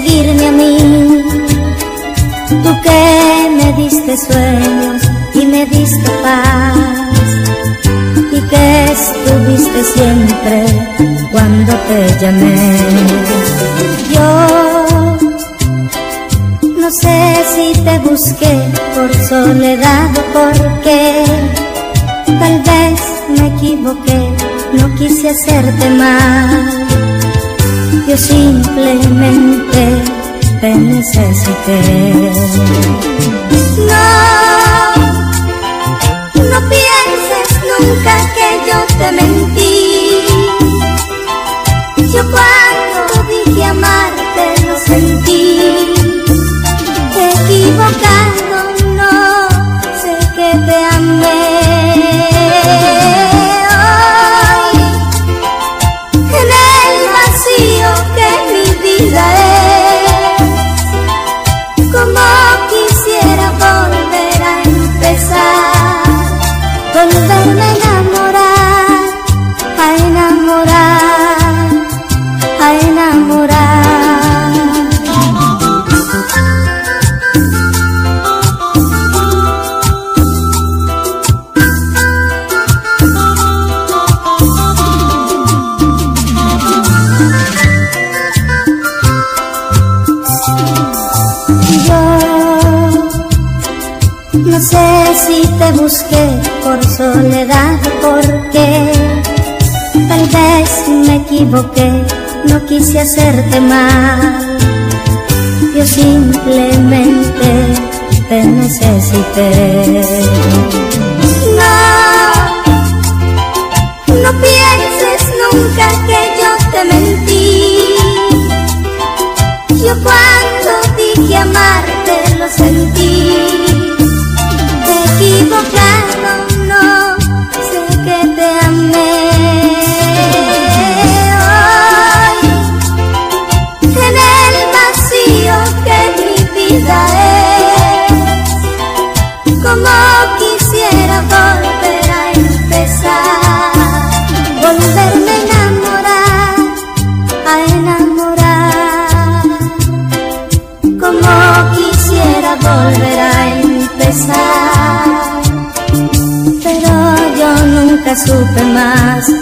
por seguirme a mí. Tú que me diste sueños y me diste paz y que estuviste siempre cuando te llamé. Yo no sé si te busqué por soledad o porque tal vez me equivoqué, no quise hacerte mal. Yo simplemente te necesité. No, no pienses nunca que yo te mentí. Volverme a no sé si te busqué por soledad porque tal vez me equivoqué, no quise hacerte mal. Yo simplemente te necesité. No, no pienses nunca que yo te mentí. Yo cuando quisiera volver a empezar, pero yo nunca supe más